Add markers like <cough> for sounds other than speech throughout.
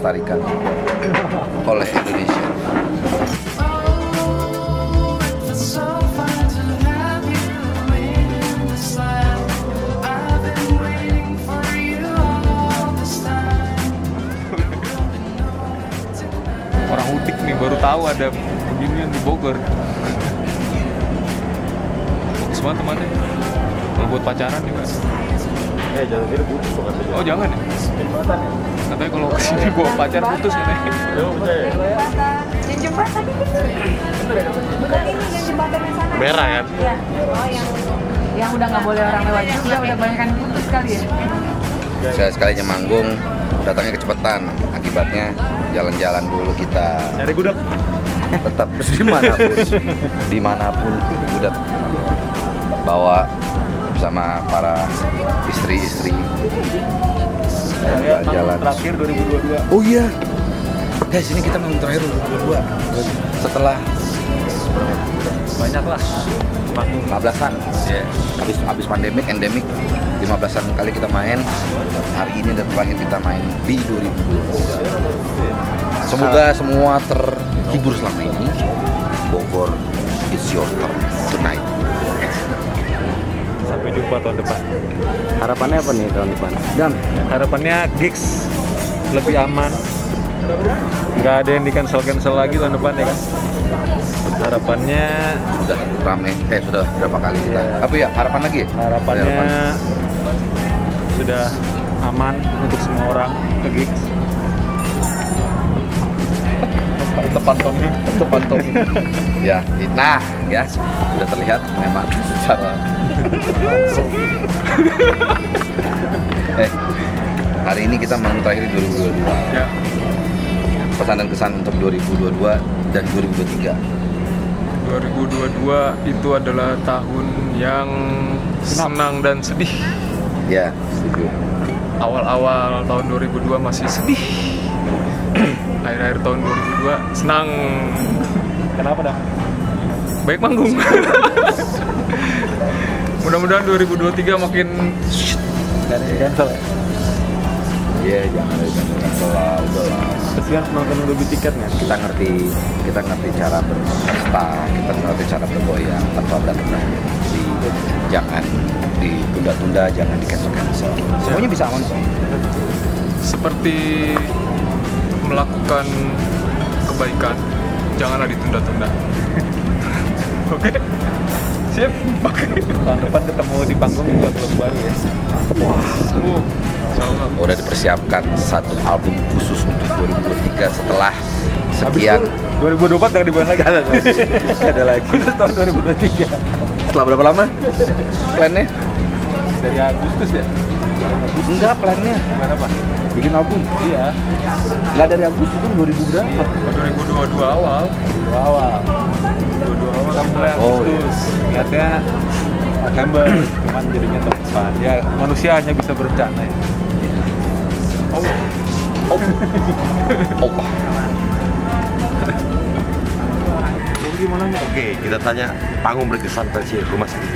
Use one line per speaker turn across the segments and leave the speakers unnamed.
dilestarikan oleh Indonesia.
Orang utik nih baru tahu ada beginian di Bogor. Bagus banget tempatnya. Kalau buat pacaran juga.
Eh, jangan kira katanya.
Oh jangan ya?
Jembatan ya?
Katanya kalau ke sini bawa pacar putus katanya.
Ya,
jembatan ini bukan ini yang jembatan yang sana.
Merah kan?
Iya. Oh yang yang udah nggak boleh orang lewat juga udah banyak kan putus kali ya.
Saya sekalinya manggung, datangnya kecepatan. Akibatnya jalan-jalan dulu kita.
Nyari gudeg.
Tetap <laughs> di mana pun, di mana pun udah bawa bersama para istri-istri Jalan-jalan.
Terakhir 2022.
Oh iya. Guys, ini kita manggung terakhir dua Setelah
Banyak lah. Panggung.
15-an.
Iya.
Habis habis pandemik, endemik 15-an kali kita main. Hari ini dan terakhir kita main di 2022. Semoga semua terhibur selama ini. Bogor, it's your turn tonight.
Sampai jumpa tahun depan.
Harapannya apa nih tahun depan? Dan
Harapannya gigs lebih aman. Nggak ada yang di cancel cancel lagi tahun depan ya kan. Harapannya
Sudah rame, eh sudah berapa kali kita?
Iya.
Apa ya? Harapan lagi? ya?
harapannya
Harapan.
sudah aman untuk semua orang ke gigs. <laughs>
tepan Tommy, tepan Tommy. <laughs> ya, nah, ya sudah terlihat memang secara. Eh, hari ini kita mau terakhir di 2022.
Ya.
Pesan dan kesan untuk 2022 dan 2023.
2022 itu adalah tahun yang senang dan sedih.
Ya, setuju.
Awal-awal tahun 2002 masih sedih. Akhir-akhir tahun 2002 senang.
Kenapa dah?
Baik manggung. <laughs> Mudah-mudahan 2023 makin
Dari cancel ya?
Iya, jangan ada cancel lah, udah lah.
Kesian penonton udah beli tiket nggak?
Kita ngerti, kita ngerti cara berpesta, kita ngerti cara bergoyang tanpa berat Jadi jangan ditunda-tunda, jangan di cancel-cancel. Semuanya bisa aman kok.
seperti melakukan kebaikan. Janganlah ditunda-tunda. <laughs> Oke. Sip.
Tahun depan ketemu di panggung buat klub baru ya.
Uh, insyaallah.
udah dipersiapkan satu album khusus untuk 2023 setelah sekian
2024 jangan dibuat lagi. Ada lagi. Ada lagi. Terus tahun 2023.
setelah berapa lama plannya
Dari Agustus ya?
enggak plannya
Gimana Pak?
bikin album
Iya.
enggak dari Agustus kan 2000 berapa
2022 awal.
Dua awal.
22 awal mulai
Oh,
Agustus.
Niatnya September, cuman jadinya depan. Ya manusia hanya bisa berencana ya.
Allah
gimana nih? Oke, kita tanya panggung berkesan versi rumah sakit.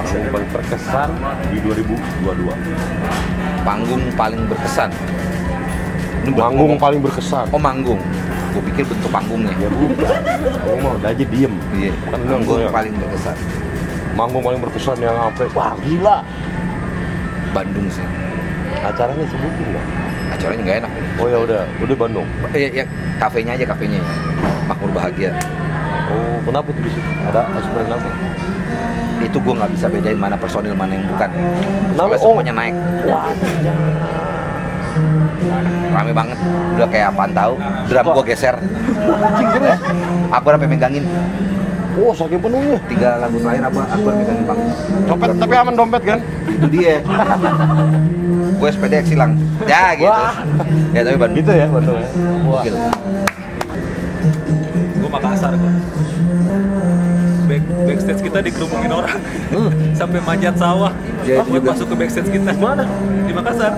Panggung paling berkesan
di 2022.
panggung paling berkesan Ini ngomong-
paling berkesan.
oh manggung gue pikir bentuk panggungnya
Ya bukan. Kamu mau udah aja diem.
iya
Kan lu yang
paling berkesan
Manggung paling berkesan yang sampai wah gila.
Bandung sih
Acaranya sebutin nggak?
acaranya nggak enak
Oh ya udah, udah Bandung.
eh ya kafenya aja kafenya makmur bahagia
Oh, kenapa tuh di situ? Ada asupan apa?
itu gue nggak bisa bedain mana personil mana yang bukan
Kenapa?
soalnya
Oh.
semuanya naik
Wah,
rame banget udah kayak apaan tahu drum gue geser aku sampai megangin
oh saking penuhnya.
tiga lagu terakhir apa aku megangin bang
Dompet tapi aman dompet kan?
itu dia gue SPDX hilang ya gitu
Wah.
ya tapi Bandung
Gitu ya ya. Wah.
Gokil.
Backstage kita dikerumunin orang. <laughs> Sampai manjat sawah.
Ya,
buat
juga.
masuk ke backstage kita. Mana di Makassar.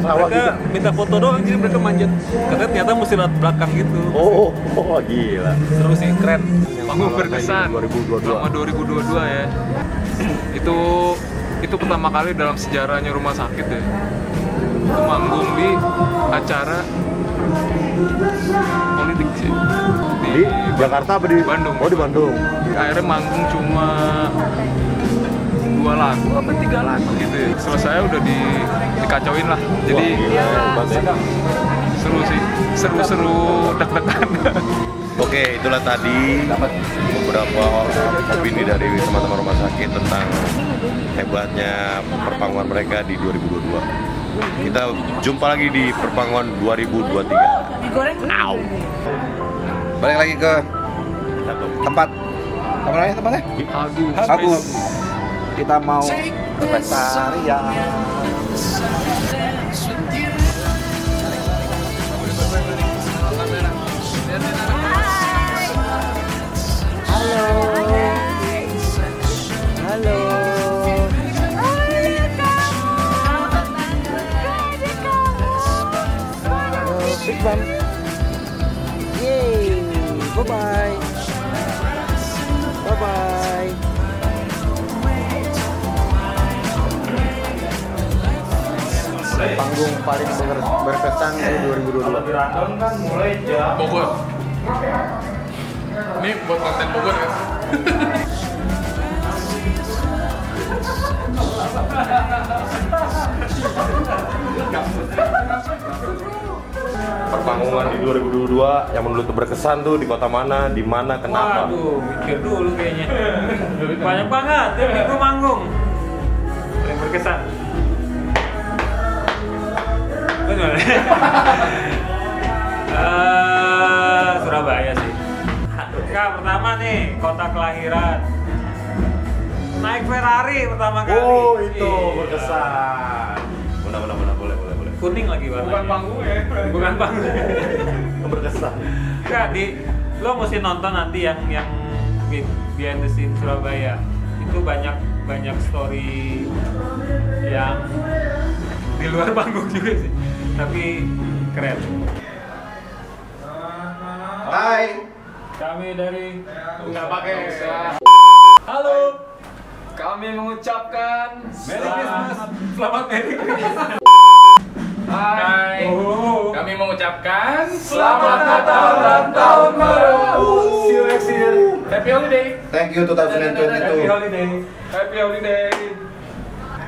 Mereka minta foto doang jadi mereka manjat. Katanya ternyata mesti lewat belakang gitu
Oh, oh, gila.
seru sih keren.
Panggung berkesan.
2022.
selama 2022 ya. Itu
itu pertama kali dalam sejarahnya rumah sakit ya. Itu manggung di acara politik sih
Di Jakarta apa di
Bandung.
Oh di Bandung.
akhirnya manggung cuma dua lagu apa tiga lagu gitu ya selesai udah di dikacauin lah jadi
Hebat ya.
seru sih seru-seru deg-degan <laughs>
Oke, itulah tadi beberapa opini dari teman-teman rumah sakit tentang hebatnya perpanggungan mereka di 2022. Kita jumpa lagi di perpanggungan 2023.
Digoreng.
Au.
Balik lagi ke
Satu.
tempat apa namanya tempatnya?
Agus
Agus. Kita mau ke Pestaria.
Panggung paling ber- berkesan di 2022.
Bogor ini buat konten Bogor kan
Perpanggungan di 2022 yang menurut lu berkesan tuh di kota mana, di mana, kenapa?
Waduh, mikir dulu kayaknya. Banyak banget, tiap minggu manggung. Yang berkesan. Benar. <laughs> Eh, Surabaya sih. Kak, pertama nih, kota kelahiran. Naik Ferrari pertama kali.
Oh, itu
Iya.
berkesan. Benar, benar, benar, boleh, boleh, boleh.
Kuning lagi warnanya.
bukan panggung ya
Bukan panggung. <laughs>
Berkesan.
Enggak, di lo mesti nonton nanti yang yang be- behind the scene Surabaya. Itu banyak banyak story yang di luar panggung juga sih. Tapi keren.
Hai.
Kami dari
nggak pakai
Halo.
kami mengucapkan
Merry Christmas. Selamat Merry Christmas.
Hai
Oh.
kami mengucapkan selamat Natal dan tahun baru
See you next year.
Happy holiday
Thank you
Happy
2022.
holiday.
Happy holiday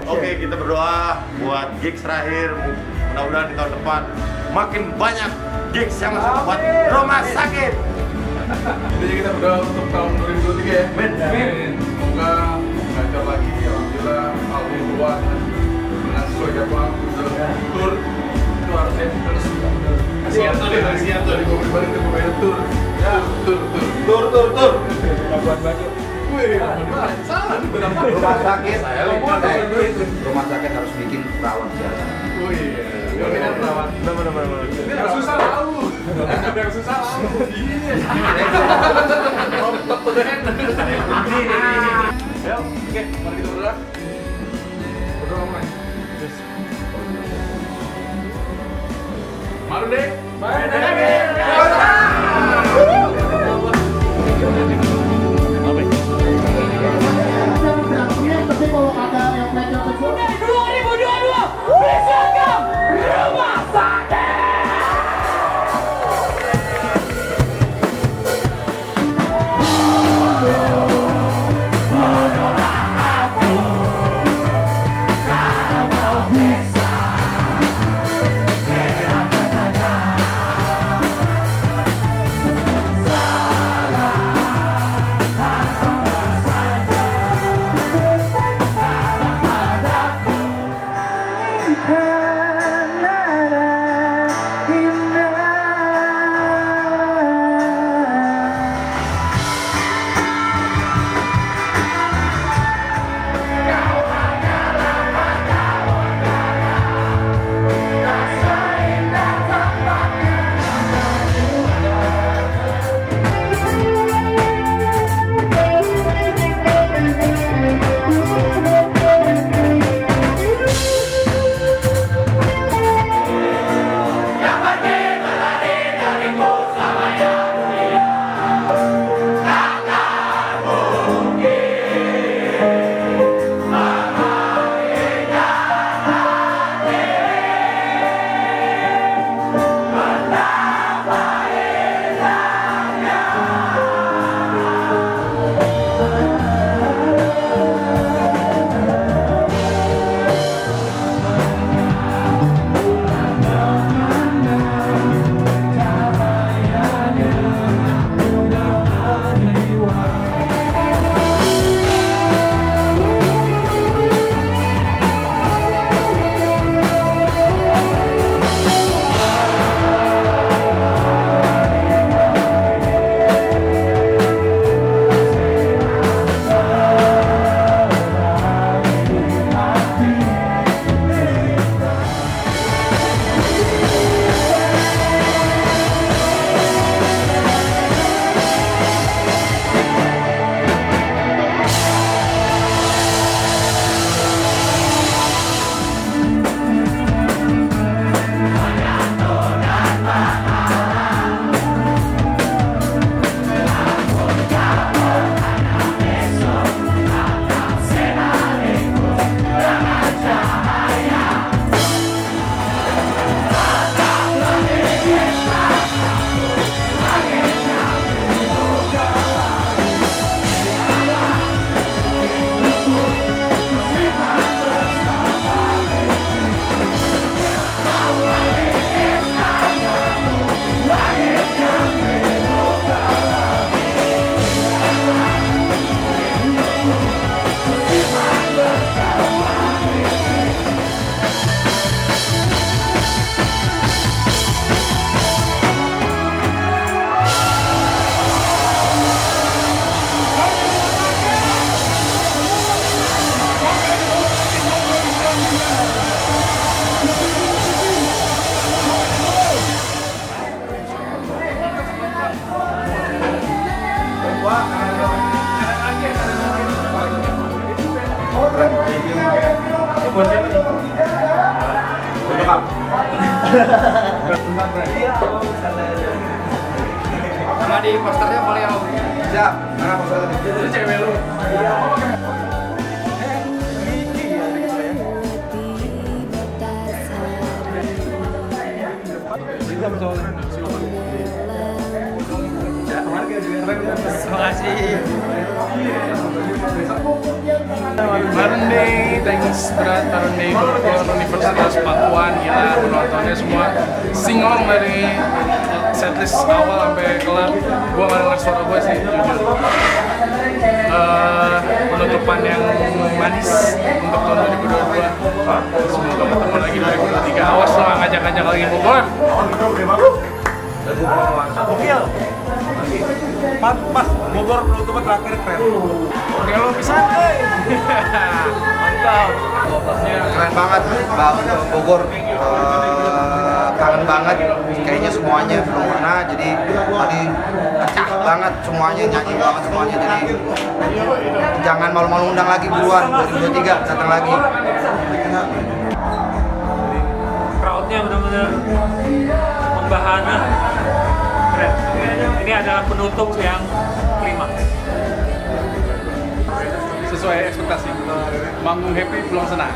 Oke, kita berdoa buat gigs terakhir. Mudah-mudahan di tahun depan makin banyak gigs yang masuk buat rumah sakit.
Jadi kita berdoa untuk tahun 2023 ya. Amin. Semoga lancar lagi. Alhamdulillah album keluar dengan sesuai jadwal tur itu harusnya terus. Kasihan tuh deh, kasihan tuh di gue pribadi tuh pemain tur. Ya, tur, tur, tur, tur, tur.
Labuan Bajo.
Wih, salah nih kenapa?
Rumah sakit.
Saya
Eh,
lupa.
Rumah sakit harus bikin perawat jalan.
Oh iya, ini kan perawat. Ini yang susah tahu. Ada yang susah tahu. <laughs> Iya. Kan. Ayo, oke, mari kita berdoa. Berdoa apa? Malu deh. buat siapa nih? Untuk kamu.
Sama di posternya boleh ya, Om? Siap, mana posternya? Itu cewek lu. Terima kasih.
Barendai, thanks berat Barendai Bogor, Universitas Pakuan, gila penontonnya semua. Singlong dari setlist awal sampai kelar. Gue gak denger suara gue sih jujur. Eh, penutupan yang manis untuk tahun 2022 semoga bertemu lagi 2023 awas lo ngajak-ngajak lagi Bogor.
Gokil. Pas, pas Bogor penutupnya terakhir keren.
oke lo bisa <laughs> mantap
Keren banget, Bang Bogor. Eh, kangen banget, kayaknya semuanya belum pernah. Jadi tadi pecah banget semuanya, nyanyi banget semuanya. Jadi jangan malu-malu undang lagi buruan 2023 datang lagi.
Crowdnya benar-benar membahana. Keren. Ini adalah penutup yang klimaks.
sesuai ekspektasi. Manggung happy pulang senang.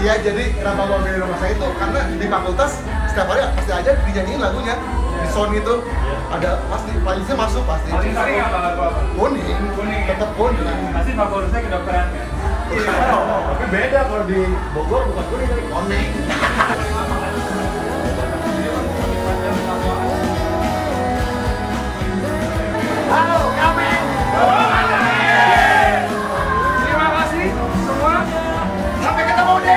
Iya, jadi kenapa mau milih rumah saya itu? Karena di fakultas setiap hari pasti aja dinyanyiin lagunya. Di sound itu. Ada pasti playlistnya masuk pasti. Kuning, tetap kuning.
Pasti favoritnya kedokteran.
Tapi beda kalau di Bogor bukan kuning tapi kuning. Terima kasih semua. Sampai ketemu di